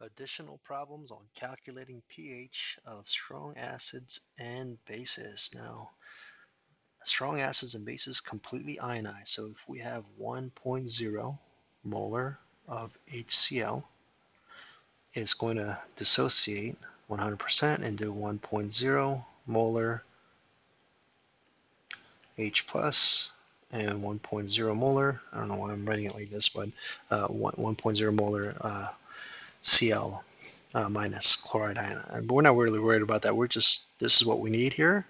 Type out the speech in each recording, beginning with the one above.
additional problems on calculating pH of strong acids and bases. Now, strong acids and bases completely ionize. So if we have 1.0 molar of HCl, it's going to dissociate 100% into 1.0 molar H plus and 1.0 molar, I don't know why I'm writing it like this, but uh, 1.0 molar uh, Cl uh, minus chloride ion. But we're not really worried about that. We're just, this is what we need here,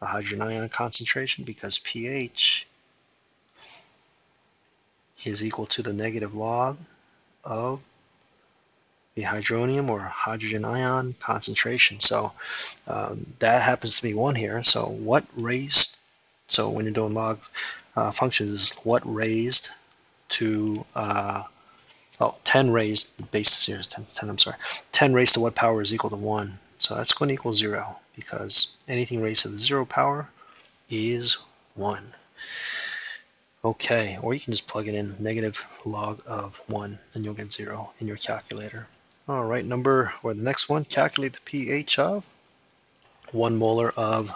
a hydrogen ion concentration, because pH is equal to the negative log of the hydronium or hydrogen ion concentration. So um, that happens to be one here. So what raised, so when you're doing log uh, functions, what raised to uh, oh, 10 raised, the base here is 10, 10, I'm sorry, 10 raised to what power is equal to 1? So that's going to equal 0 because anything raised to the 0 power is 1. Okay, or you can just plug it in negative log of 1 and you'll get 0 in your calculator. All right, number, or the next one, calculate the pH of 1 molar of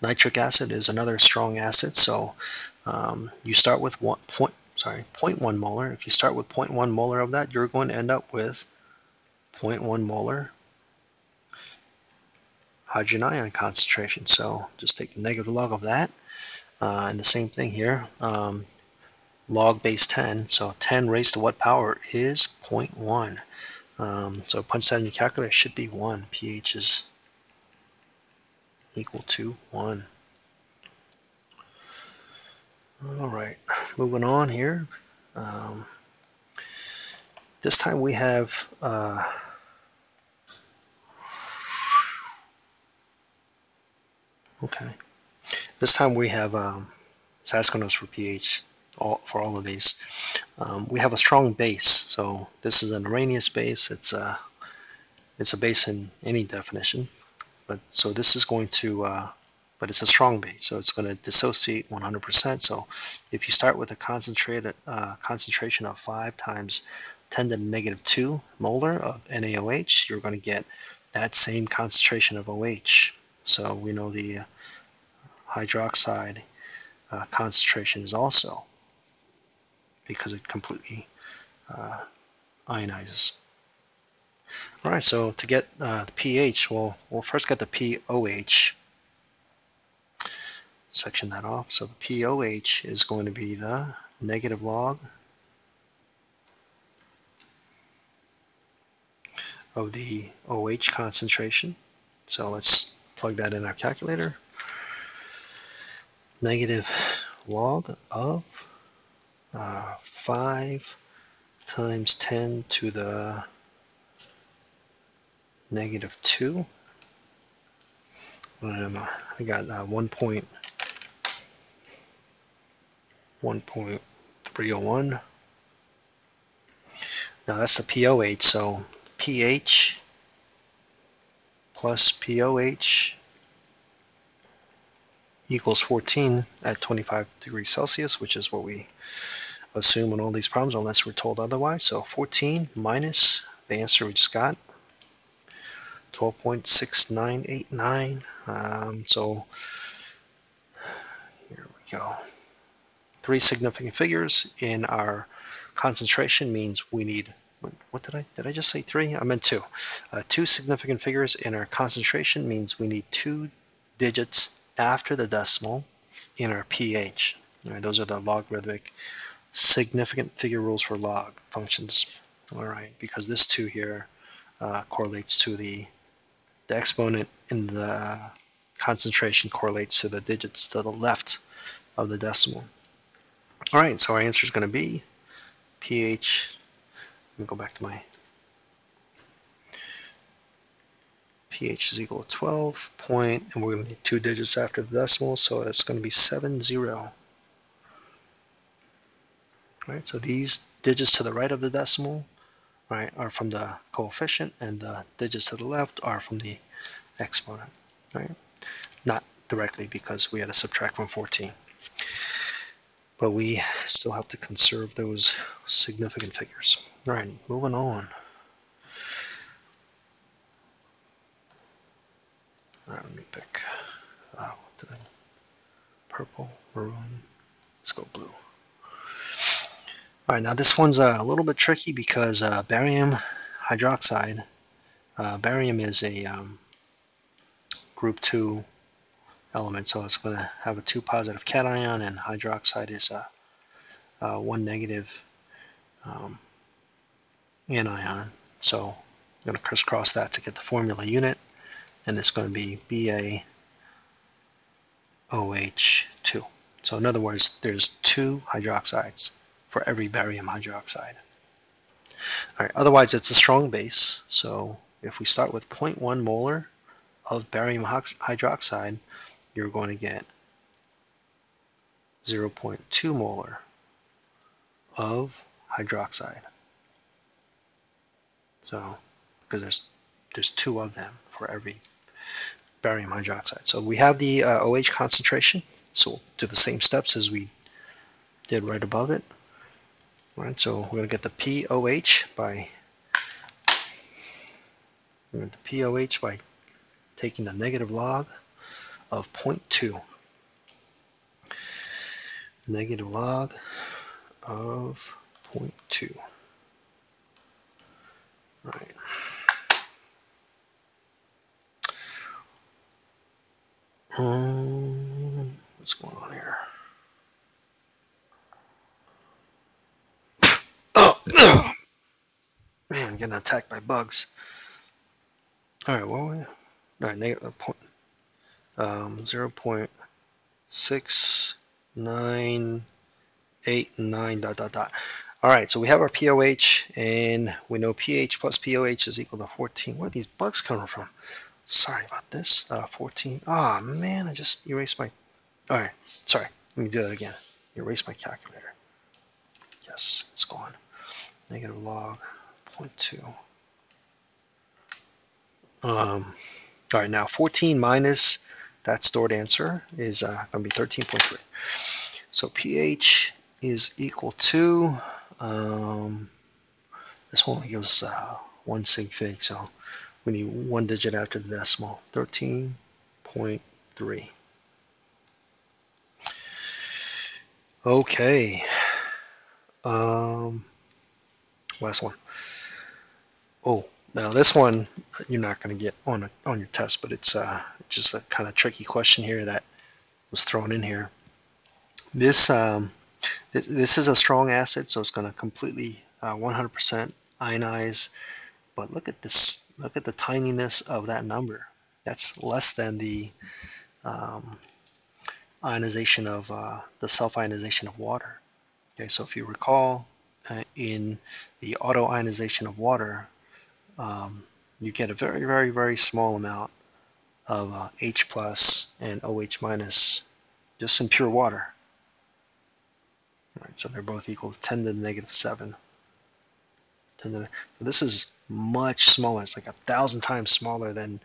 nitric acid is another strong acid. So um, you start with one point, sorry, 0.1 molar. If you start with 0.1 molar of that, you're going to end up with 0.1 molar hydrogen ion concentration. So just take the negative log of that. Uh, and the same thing here, um, log base 10. So 10 raised to what power is 0.1. Um, so punch that in your calculator, should be 1. pH is equal to 1. All right, moving on here. Um, this time we have uh, okay. This time we have um, it's asking us for pH all, for all of these. Um, we have a strong base, so this is an Arrhenius base. It's a it's a base in any definition, but so this is going to uh, but it's a strong base, so it's going to dissociate 100%. So if you start with a concentrated uh, concentration of 5 times 10 to the negative 2 molar of NaOH, you're going to get that same concentration of OH. So we know the hydroxide uh, concentration is also because it completely uh, ionizes. All right, so to get uh, the pH, we'll, we'll first get the POH section that off. So the POH is going to be the negative log of the OH concentration. So let's plug that in our calculator. Negative log of uh, 5 times 10 to the negative 2. Um, I got uh, 1 point 1.301. Now that's the POH, so pH plus POH equals 14 at 25 degrees Celsius, which is what we assume in all these problems unless we're told otherwise. So 14 minus the answer we just got, 12.6989. Um, so here we go three significant figures in our concentration means we need what did I did I just say three? I meant two. Uh, two significant figures in our concentration means we need two digits after the decimal in our pH. Right, those are the logarithmic significant figure rules for log functions. All right, because this two here uh, correlates to the the exponent in the concentration correlates to the digits to the left of the decimal. All right, so our answer is going to be pH. Let me go back to my pH is equal to 12 point, and we're going to need two digits after the decimal, so it's going to be 7, 0. All right, so these digits to the right of the decimal right, are from the coefficient, and the digits to the left are from the exponent. Right? Not directly because we had to subtract from 14 but we still have to conserve those significant figures. All right, moving on. All right, let me pick uh, I, purple, maroon, let's go blue. All right, now this one's uh, a little bit tricky because uh, barium hydroxide, uh, barium is a um, group 2 element, so it's going to have a 2 positive cation, and hydroxide is a, a 1 negative um, anion. So I'm going to crisscross that to get the formula unit, and it's going to be BaOH2. So in other words, there's two hydroxides for every barium hydroxide. All right, otherwise it's a strong base. So if we start with 0.1 molar of barium hydroxide, you're going to get 0.2 molar of hydroxide. So, because there's there's two of them for every barium hydroxide. So we have the uh, OH concentration. So we'll do the same steps as we did right above it. All right, so we're going to get the POH by the POH by taking the negative log of 0.2. Negative log of 0.2. Right. Um, what's going on here? Oh, man, getting attacked by bugs. All right, well, all right, negative point, um, zero point six nine eight nine dot dot dot. All right, so we have our POH, and we know pH plus POH is equal to 14. Where are these bugs coming from? Sorry about this. Uh, 14. Ah, oh, man, I just erased my... All right, sorry. Let me do that again. Erase my calculator. Yes, it's gone. Negative log 0.2. Um, all right, now 14 minus that stored answer is uh, going to be 13.3. So pH is equal to um, this only gives uh, one sig fig, so we need one digit after the decimal, 13.3. Okay. Um, last one. Oh, now this one you're not going to get on a, on your test, but it's uh, just a kind of tricky question here that was thrown in here. This um, this, this is a strong acid, so it's going to completely 100% uh, ionize. But look at this, look at the tininess of that number. That's less than the um, ionization of uh, the self-ionization of water. Okay, so if you recall, uh, in the auto-ionization of water, um, you get a very, very, very small amount of uh, H plus and OH minus just in pure water. Right, so they're both equal to 10 to the negative 7. 10 to the, so this is much smaller. It's like a thousand times smaller than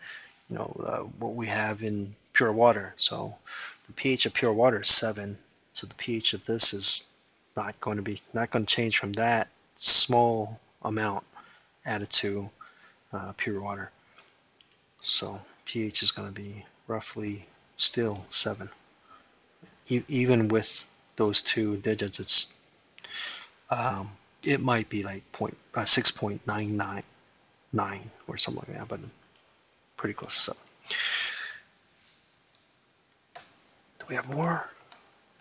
you know uh, what we have in pure water. So the pH of pure water is 7. So the pH of this is not going to be not going to change from that small amount added to uh, pure water. So pH is going to be roughly still 7. E even with those two digits, it's um, it might be like point uh, six point nine nine nine or something like that, but pretty close to seven. Do we have more?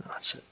No, that's it.